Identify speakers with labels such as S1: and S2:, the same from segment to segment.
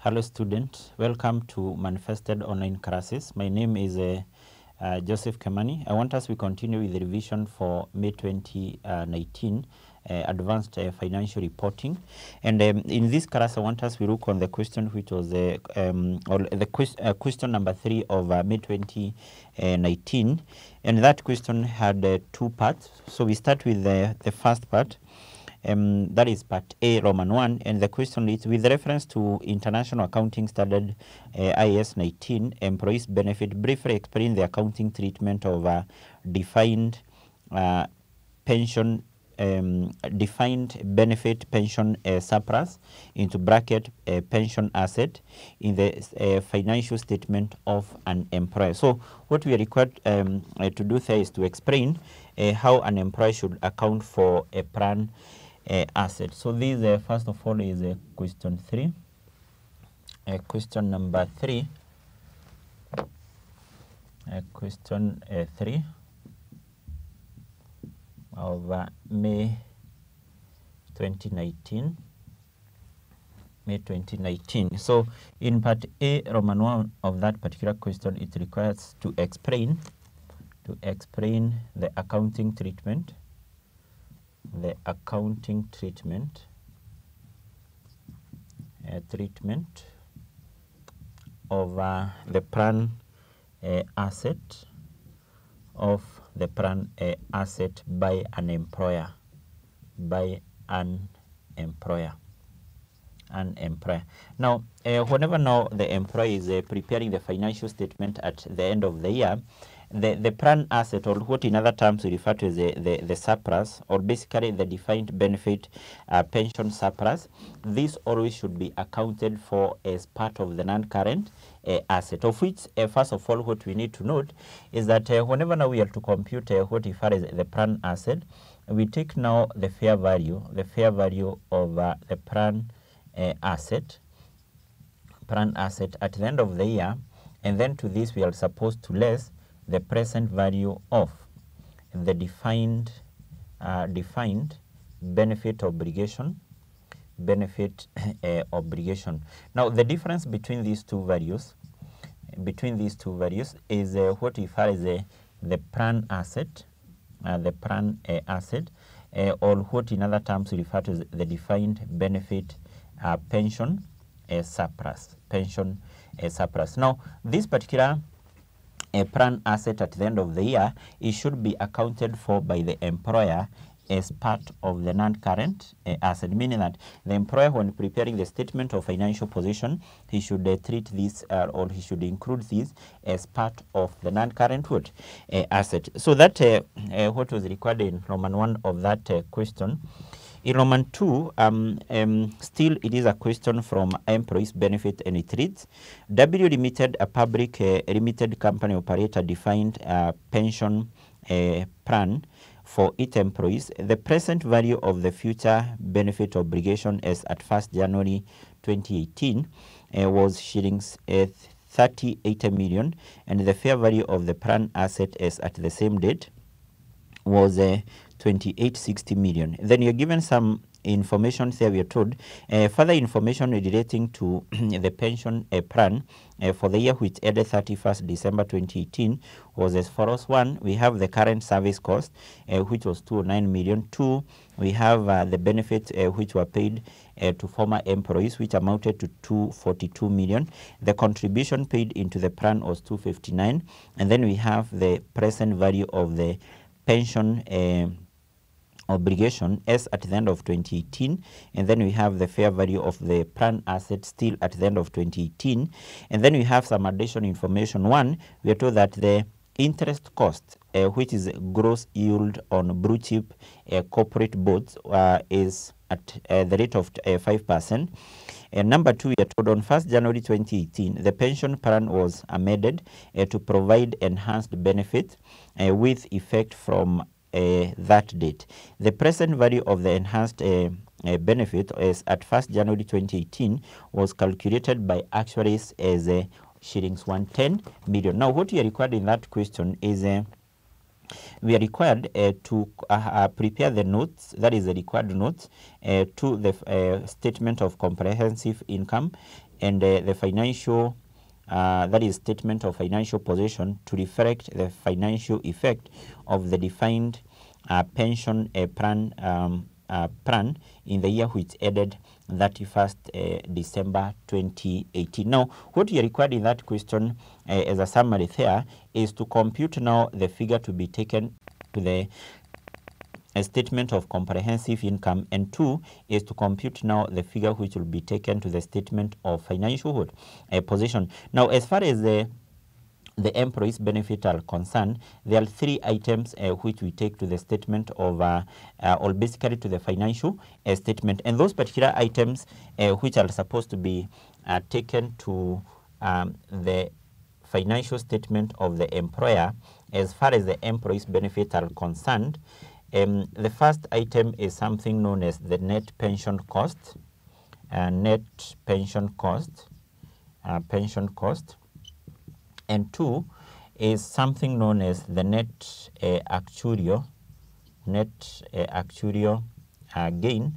S1: Hello students, welcome to Manifested Online Classes. My name is uh, uh, Joseph Kemani. I want us to continue with the revision for May 2019 uh, Advanced uh, Financial Reporting. And um, in this class, I want us to look on the question which was uh, um, or the uh, question number three of uh, May 2019. And that question had two parts. So we start with the, the first part. Um, that is part A, Roman 1, and the question is with reference to International Accounting Standard uh, IAS 19, employees benefit, briefly explain the accounting treatment of a defined uh, pension. Um, defined benefit pension uh, surplus into bracket uh, pension asset in the uh, financial statement of an employer. So what we are required um, to do there is to explain how an employer should account for a plan asset. So this uh, first of all is uh, question three. Question number three. Question three of uh, May 2019. May 2019. So in part A, Roman 1 of that particular question, it requires to explain to explain the accounting treatment the accounting treatment treatment of uh, the plan uh, asset of the plan asset by an employer by an employer an employer. Now uh, whenever now the employer is uh, preparing the financial statement at the end of the year the, the plan asset, or what in other terms we refer to as the, the, the surplus, or basically the defined benefit uh, pension surplus, this always should be accounted for as part of the non-current uh, asset, of which, uh, first of all, what we need to note is that uh, whenever now we are to compute uh, what if as the plan asset, we take now the fair value, the fair value of uh, the plan asset, plan asset at the end of the year, and then to this we are supposed to less the present value of the defined uh, defined benefit obligation benefit uh, obligation. Now the difference between these two values between these two values is uh, what we as uh, the plan asset uh, the plan asset or what in other terms we refer to as the defined benefit uh, pension surplus pension surplus. Now this particular a plan asset at the end of the year, it should be accounted for by the employer as part of the non-current uh, asset, meaning that the employer, when preparing the statement of financial position, he should uh, treat this uh, or he should include this as part of the non-current uh, asset. So that what was required in Roman one of that question. In Roman 2, um, um, still it is a question from employees benefit and it reads, W Limited, a public uh, limited company operator defined a pension uh, plan for its employees. The present value of the future benefit obligation as at 1st January 2018 uh, was shillings uh, 30 80 million and the fair value of the plan asset as at the same date was uh, 2860 million. Then you're given some information there we are told uh, further information relating to the pension uh, plan uh, for the year which ended 31st December 2018 was as follows. One we have the current service cost uh, which was 209 million. Two we have uh, the benefits uh, which were paid to former employees which amounted to 242 million. The contribution paid into the plan was 259 and then we have the present value of the pension uh, obligation as at the end of 2018 and then we have the fair value of the plan asset still at the end of 2018 and then we have some additional information one we are told that the interest cost uh, which is gross yield on blue chip uh, corporate bonds uh, is at uh, the rate of uh, 5%. And number two, we are told on 1st January 2018, the pension plan was amended uh, to provide enhanced benefit uh, with effect from uh, that date. The present value of the enhanced uh, uh, benefit as at 1st January 2018 was calculated by actuaries as uh, shillings 110 million. Now, what you are required in that question is uh, we are required uh, to uh, prepare the notes, that is the required notes, uh, to the uh, statement of comprehensive income and uh, the financial, uh, that is statement of financial position to reflect the financial effect of the defined uh, pension uh, plan, um, uh, plan in the year which ended 31st uh, December 2018. Now, what you are required in that question uh, as a summary there is to compute now the figure to be taken to the a statement of comprehensive income and two is to compute now the figure which will be taken to the statement of financial position. Now, as far as the the employees benefit are concerned, there are three items uh, which we take to the statement of, uh, uh, or basically to the financial uh, statement. And those particular items uh, which are supposed to be uh, taken to um, the financial statement of the employer as far as the employees benefits are concerned, um, the first item is something known as the net pension cost, uh, net pension cost, uh, pension cost. And two is something known as the net uh, actuarial net uh, actuarial uh, gain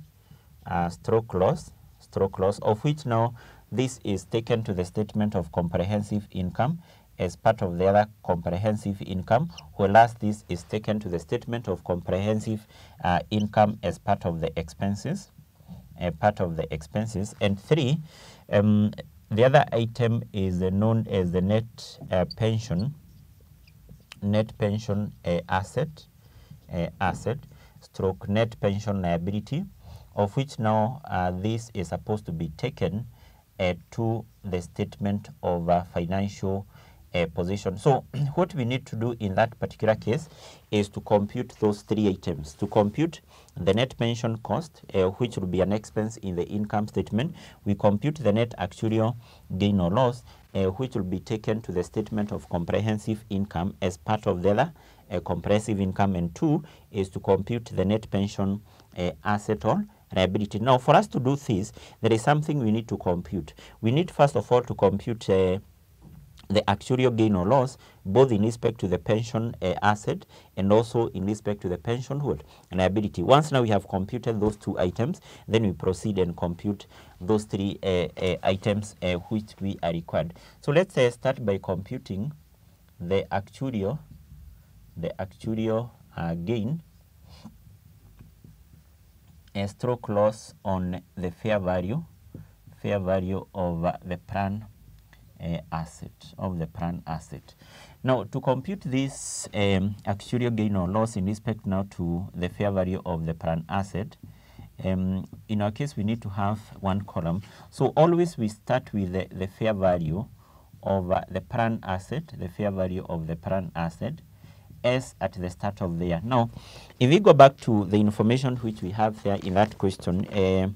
S1: uh, stroke loss stroke loss of which now this is taken to the statement of comprehensive income as part of the other comprehensive income whereas this is taken to the statement of comprehensive uh, income as part of the expenses a part of the expenses. And three um, the other item is known as the net uh, pension, net pension uh, asset, uh, asset, stroke net pension liability, of which now uh, this is supposed to be taken uh, to the statement of financial uh, position. So what we need to do in that particular case is to compute those three items. To compute the net pension cost, uh, which will be an expense in the income statement. We compute the net actuarial gain or loss, uh, which will be taken to the statement of comprehensive income as part of the other uh, comprehensive income. And two is to compute the net pension uh, asset or liability. Now, for us to do this, there is something we need to compute. We need first of all to compute uh, the actuarial gain or loss, both in respect to the pension uh, asset and also in respect to the pension hold and liability. Once now we have computed those two items, then we proceed and compute those three uh, uh, items uh, which we are required. So let's uh, start by computing the actuarial, the actuarial uh, gain a stroke loss on the fair value, fair value of the plan asset, of the plan asset. Now, to compute this um, actuarial gain or loss in respect now to the fair value of the plan asset, um, in our case, we need to have one column. So always we start with the, the fair value of uh, the plan asset, the fair value of the plan asset, S at the start of the year. Now, if we go back to the information which we have there in that question, uh,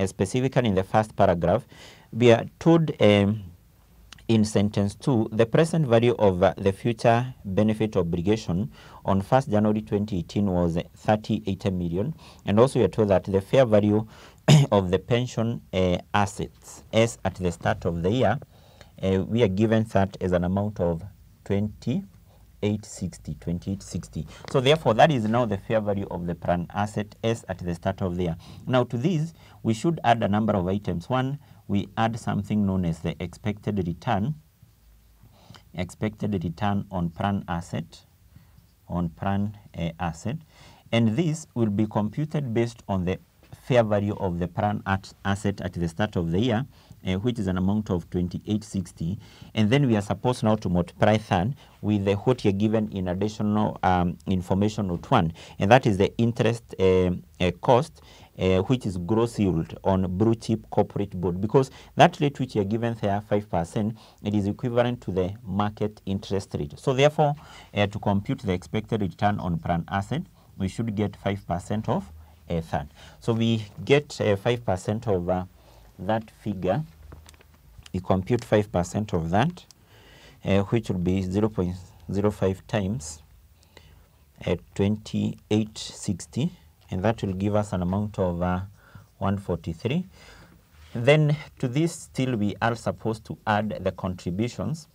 S1: uh, specifically in the first paragraph, we are told um, in sentence 2, the present value of uh, the future benefit obligation on 1st January 2018 was 38 million. And also, we are told that the fair value of the pension uh, assets as at the start of the year, uh, we are given that as an amount of 20. 860 2860 so therefore that is now the fair value of the plan asset as at the start of the year now to this we should add a number of items one we add something known as the expected return expected return on plan asset on plan uh, asset. And this will be computed based on the fair value of the plan at asset at the start of the year uh, which is an amount of 2860 and then we are supposed now to multiply that with the what you're given in additional um, information note one and that is the interest uh, uh, cost uh, which is gross yield on blue chip corporate bond. Because that rate which you're given there 5% it is equivalent to the market interest rate. So therefore uh, to compute the expected return on plan asset we should get 5% of a third so we get 5% of uh, that figure, we compute 5% of that, uh, which will be 0 0.05 times uh, 2860, and that will give us an amount of uh, 143. Then to this still we are supposed to add the contributions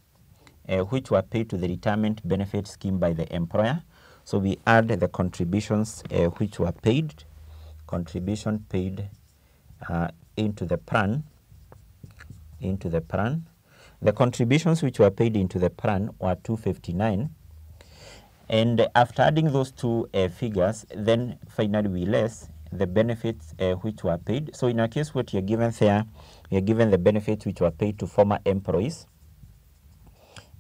S1: uh, which were paid to the retirement benefit scheme by the employer. So we add the contributions uh, which were paid, contribution paid uh, into the plan, into the plan. The contributions which were paid into the plan were 259. And after adding those two uh, figures, then finally we less the benefits uh, which were paid. So in our case, what you're given there, you're given the benefits which were paid to former employees,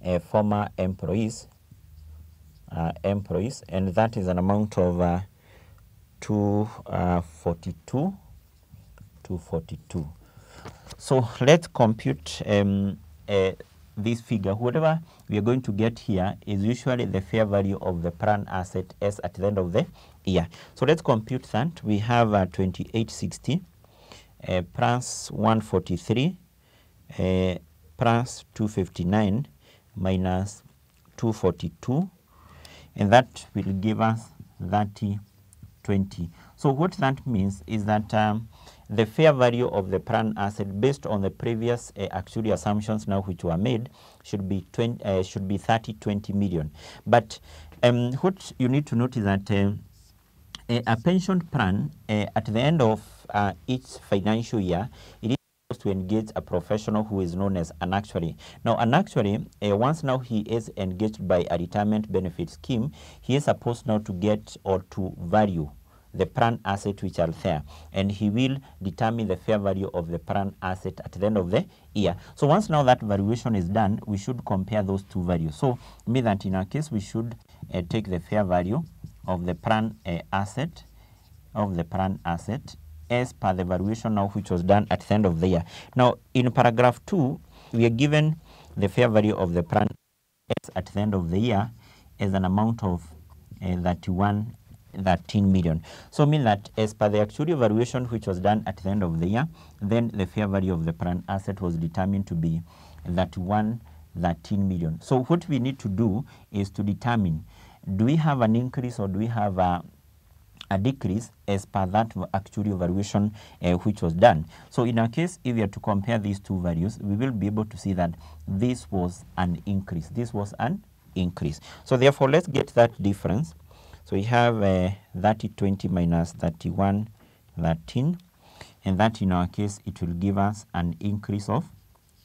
S1: uh, former employees, uh, employees, and that is an amount of uh, 242, 242. So let's compute um, uh, this figure. Whatever we are going to get here is usually the fair value of the plan asset S at the end of the year. So let's compute that. We have uh, 2860 uh, plus 143 uh, plus 259 minus 242 and that will give us 30 20. So what that means is that um, the fair value of the plan asset based on the previous uh, actually assumptions now which were made should be 20, uh, should be 30 20 million. But um, what you need to note is that uh, a, a pension plan uh, at the end of uh, each financial year it is supposed to engage a professional who is known as an actuary. Now, an actuary, uh, once now he is engaged by a retirement benefit scheme, he is supposed now to get or to value the plan asset which are there and he will determine the fair value of the plan asset at the end of the year. So once now that valuation is done, we should compare those two values. So mean that in our case, we should uh, take the fair value of the plan uh, asset of the plan asset as per the valuation now which was done at the end of the year. Now in paragraph 2 we are given the fair value of the plan at the end of the year as an amount of uh, 31 13 million. So mean that as per the actual valuation which was done at the end of the year, then the fair value of the plan asset was determined to be 31 13 million. So what we need to do is to determine do we have an increase or do we have a, a decrease as per that actual valuation uh, which was done. So in our case, if we are to compare these two values, we will be able to see that this was an increase. This was an increase. So therefore, let's get that difference. So we have uh, 30, 20 minus 31, 13. And that in our case, it will give us an increase of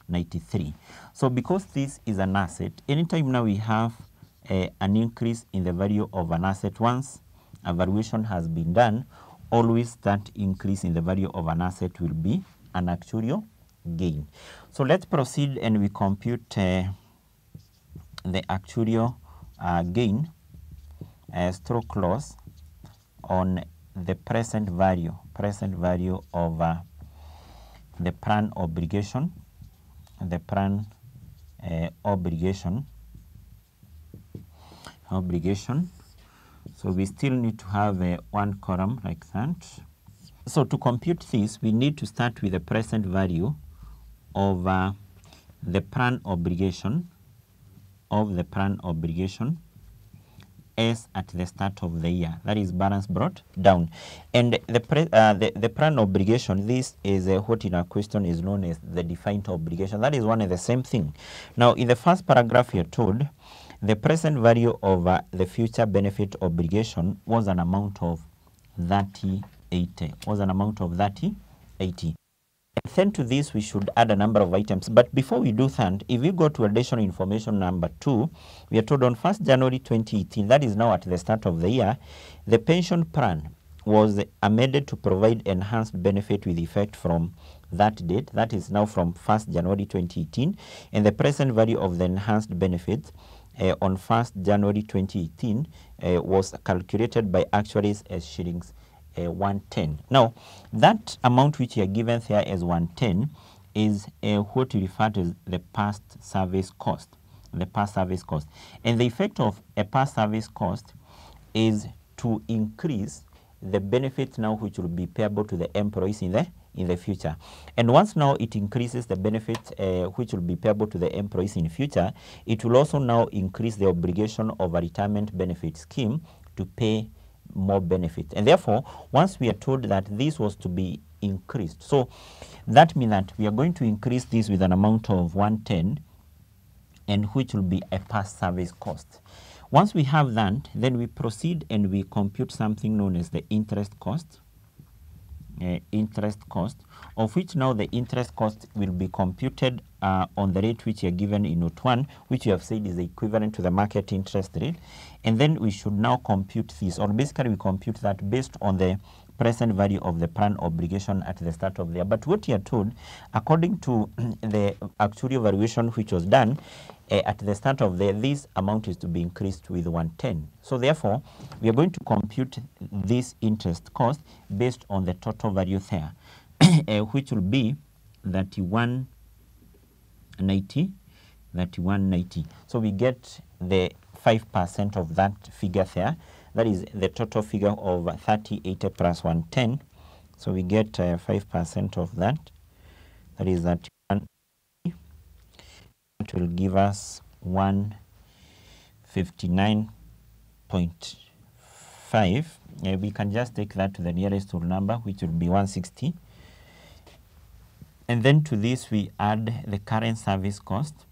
S1: 93. So because this is an asset, anytime now we have uh, an increase in the value of an asset once a valuation has been done, always that increase in the value of an asset will be an actuarial gain. So let's proceed and we compute uh, the actuarial uh, gain uh, stroke clause on the present value, present value of uh, the plan obligation, the plan uh, obligation, obligation. So we still need to have uh, one column like that. So to compute this, we need to start with the present value of uh, the plan obligation, of the plan obligation as at the start of the year. That is balance brought down. And the, pre, uh, the, the plan obligation, this is uh, what in our question is known as the defined obligation. That is one and the same thing. Now, in the first paragraph, you're told the present value of uh, the future benefit obligation was an amount of 3080, was an amount of 3080. Then to this, we should add a number of items. But before we do that, if we go to additional information number two, we are told on 1st January 2018, that is now at the start of the year, the pension plan was amended to provide enhanced benefit with effect from that date. That is now from 1st January 2018. And the present value of the enhanced benefits uh, on 1st January 2018 uh, was calculated by actuaries as shillings uh, 110. Now, that amount which you are given here as 110 is uh, what we refer to as the past service cost, the past service cost. And the effect of a past service cost is to increase the benefits now which will be payable to the employees in the in the future. And once now it increases the benefits uh, which will be payable to the employees in future, it will also now increase the obligation of a retirement benefit scheme to pay more benefits. And therefore, once we are told that this was to be increased, so that means that we are going to increase this with an amount of 110 and which will be a past service cost. Once we have that, then we proceed and we compute something known as the interest cost. Uh, interest cost, of which now the interest cost will be computed uh, on the rate which you are given in note 1, which you have said is equivalent to the market interest rate. And then we should now compute this, or basically we compute that based on the present value of the plan obligation at the start of the year. But what you are told, according to the actuarial valuation which was done uh, at the start of the year, this amount is to be increased with 110. So therefore, we are going to compute this interest cost based on the total value there, uh, which will be 3190, 3190. So we get the 5% of that figure there. That is the total figure of 3080 plus 110. So we get 5% uh, of that. That is that that will give us 159.5. Uh, we can just take that to the nearest whole number, which will be 160. And then to this we add the current service cost,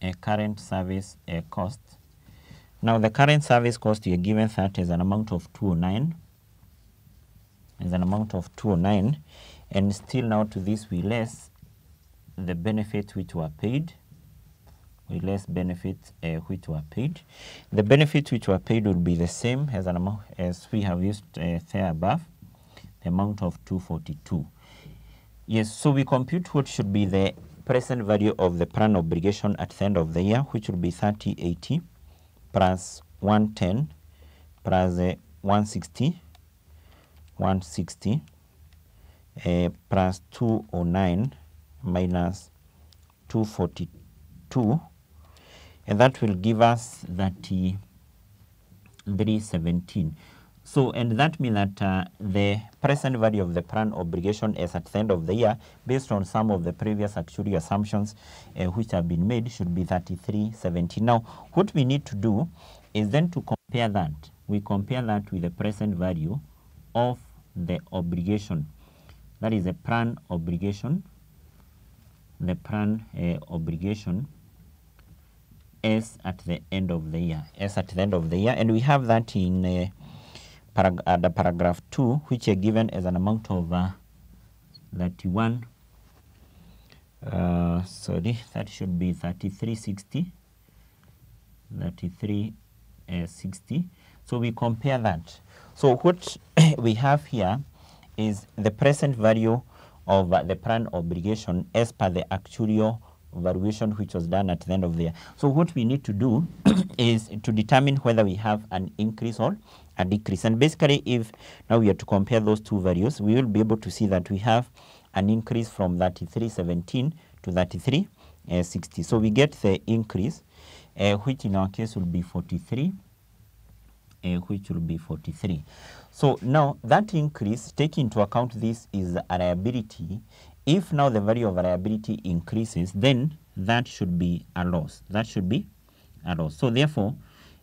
S1: a current service uh, cost. Now the current service cost you're given that is an amount of 209 is an amount of 209 and still now to this we less the benefits which were paid. We less benefits uh, which were paid. The benefits which were paid would be the same as an amount as we have used uh, there above the amount of 242 yes so we compute what should be the present value of the plan obligation at the end of the year which will be 3080 plus 110 plus uh, 160 160 uh, plus 209 minus 242 and that will give us that 317 so and that means that uh, the present value of the plan obligation as at the end of the year based on some of the previous actuarial assumptions uh, which have been made should be 3370 now what we need to do is then to compare that. We compare that with the present value of the obligation. That is a plan obligation the plan uh, obligation is at the end of the year is at the end of the year. And we have that in uh, parag uh, the paragraph 2 which are given as an amount of uh, 31 uh, sorry that should be 3360 3360 so we compare that. So what we have here is the present value of uh, the plan obligation as per the actuarial valuation which was done at the end of the year. So what we need to do is to determine whether we have an increase or a decrease. And basically, if now we are to compare those two values, we will be able to see that we have an increase from 3317 to 3360. So we get the increase, uh, which in our case will be 43, uh, which will be 43. So now that increase, taking into account this is a liability. If now the value of variability increases, then that should be a loss. That should be a loss. So therefore,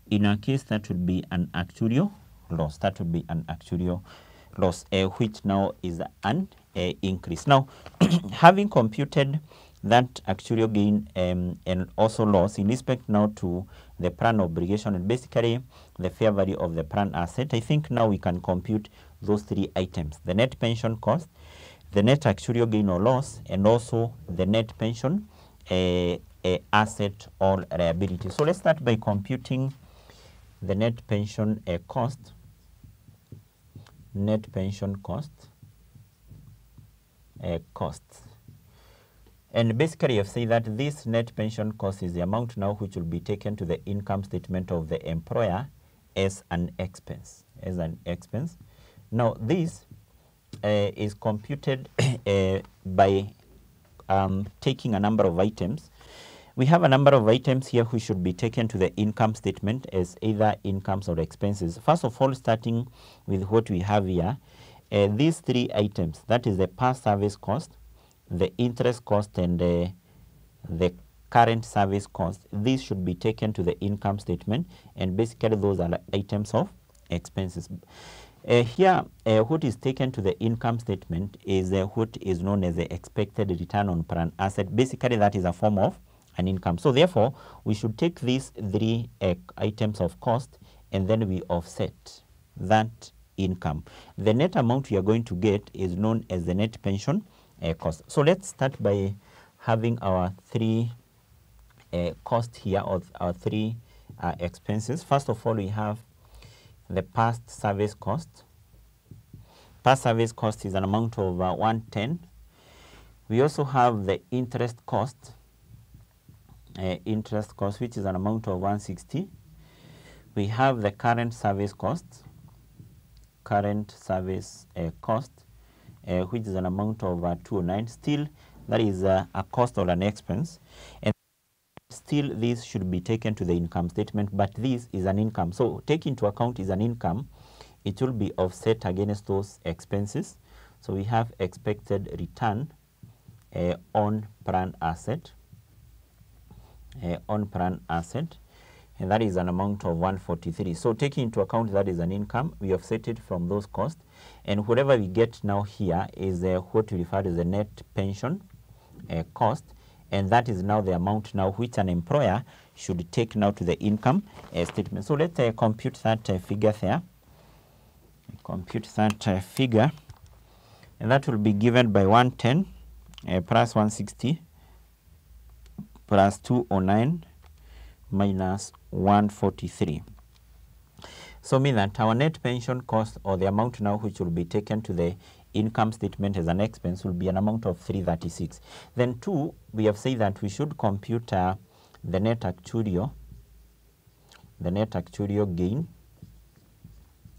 S1: in our case, that would be an actuarial loss. That would be an actuarial loss, uh, which now is an uh, increase. Now, having computed that actuarial gain um, and also loss in respect now to the plan obligation and basically the fair value of the plan asset, I think now we can compute those three items, the net pension cost, the net actuarial gain or loss, and also the net pension uh, uh, asset or liability. So let's start by computing the net pension uh, cost net pension cost uh, costs. And basically, I've said that this net pension cost is the amount now which will be taken to the income statement of the employer as an expense. As an expense. Now, this is computed uh, by um, taking a number of items we have a number of items here which should be taken to the income statement as either incomes or expenses. First of all, starting with what we have here, uh, these three items, that is the past service cost, the interest cost, and uh, the current service cost, these should be taken to the income statement, and basically those are items of expenses. Uh, here, uh, what is taken to the income statement is uh, what is known as the expected return on plan asset. Basically, that is a form of an income. So therefore, we should take these three uh, items of cost and then we offset that income. The net amount we are going to get is known as the net pension uh, cost. So let's start by having our three uh, cost here or our three expenses. First of all, we have the past service cost. Past service cost is an amount of uh, 110. We also have the interest cost, uh, interest cost, which is an amount of 160. We have the current service cost, current service uh, cost, uh, which is an amount of uh, 209. Still, that is uh, a cost or an expense. And still, this should be taken to the income statement, but this is an income. So, take into account is an income. It will be offset against those expenses. So, we have expected return uh, on plan asset, uh, on plan asset, and that is an amount of 143. So taking into account that is an income, we offset it from those costs, and whatever we get now here is uh, what we refer to as the net pension uh, cost, and that is now the amount now which an employer should take now to the income uh, statement. So let's uh, compute that uh, figure there. Compute that uh, figure, and that will be given by 110 uh, plus 160 plus 209 minus 143. So mean that our net pension cost or the amount now which will be taken to the income statement as an expense will be an amount of 336. Then two, we have said that we should compute uh, the net actuarial, the net actuarial gain,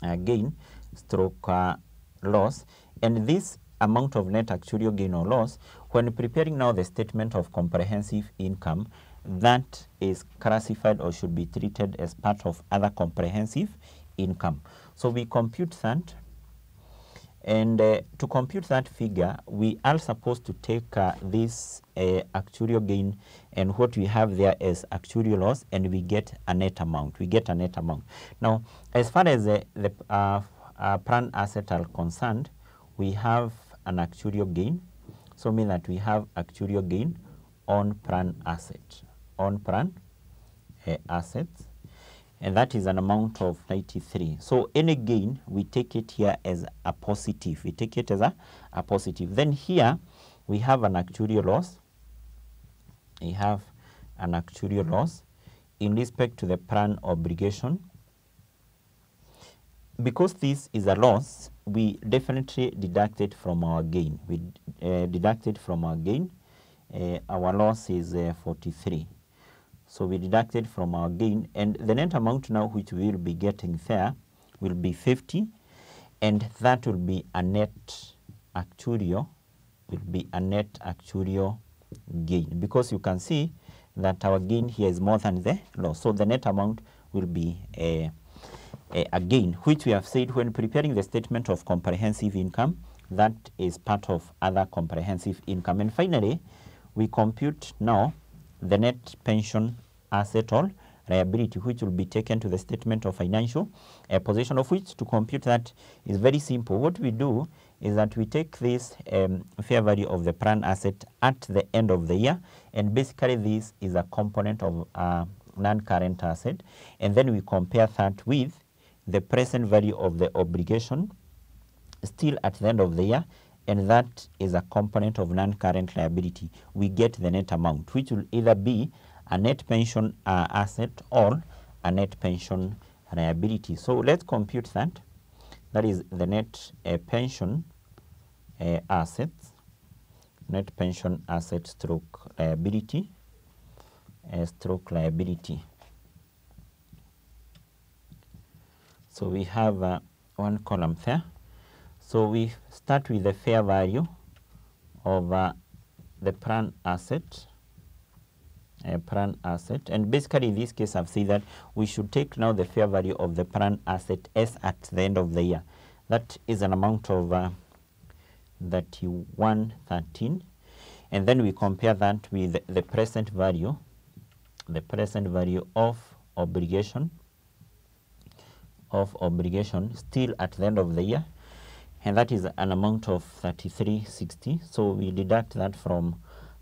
S1: uh, gain stroke uh, loss, and this amount of net actuarial gain or loss, when preparing now the statement of comprehensive income, that is classified or should be treated as part of other comprehensive income. So we compute that and uh, to compute that figure, we are supposed to take uh, this uh, actuarial gain and what we have there is actuarial loss and we get a net amount. We get a net amount. Now, as far as the, the uh, uh, plan asset are concerned, we have an actuarial gain. So mean that we have actuarial gain on plan asset, on plan uh, assets and that is an amount of 93. So any gain, we take it here as a positive. We take it as a, a positive. Then here, we have an actuarial loss. We have an actuarial loss in respect to the plan obligation. Because this is a loss, we definitely deduct it from our gain. We uh, deduct it from our gain. Uh, our loss is uh, 43. So we deducted from our gain and the net amount now which we will be getting there will be 50 and that will be a net actuarial will be a net actuarial gain because you can see that our gain here is more than the loss. So the net amount will be a, a, a gain which we have said when preparing the statement of comprehensive income that is part of other comprehensive income. And finally, we compute now the net pension asset or liability which will be taken to the statement of financial uh, position of which to compute that is very simple. What we do is that we take this um, fair value of the plan asset at the end of the year and basically this is a component of uh, non-current asset and then we compare that with the present value of the obligation still at the end of the year and that is a component of non-current liability. We get the net amount which will either be a net pension uh, asset or a net pension liability. So let's compute that. That is the net uh, pension uh, assets, net pension asset stroke liability, uh, stroke liability. So we have uh, one column there. So we start with the fair value of uh, the plan asset uh, plan asset. And basically in this case I've said that we should take now the fair value of the plan asset as at the end of the year. That is an amount of uh, 3113 and then we compare that with the present value, the present value of obligation of obligation still at the end of the year and that is an amount of 3360 so we deduct that from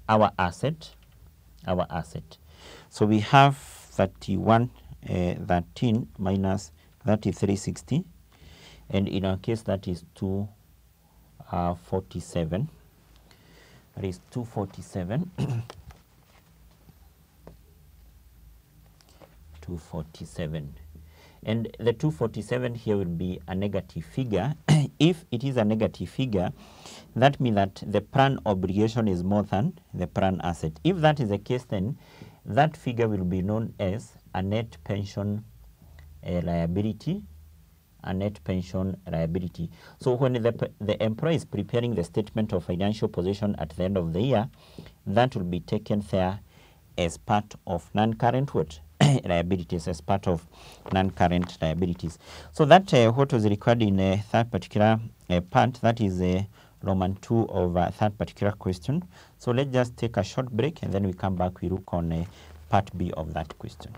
S1: our asset our asset. So we have 31 uh, 13 minus 3360 and in our case that is 247 uh, that is 247 247 and the 247 here will be a negative figure if it is a negative figure that means that the plan obligation is more than the plan asset if that is the case then that figure will be known as a net pension uh, liability a net pension liability. So when the, the employer is preparing the statement of financial position at the end of the year, that will be taken there as part of non-current what? liabilities, as part of non-current liabilities. So that uh, what was required in uh, that particular uh, part, that is uh, Roman 2 of uh, that particular question. So let's just take a short break and then we come back, we look on uh, part B of that question.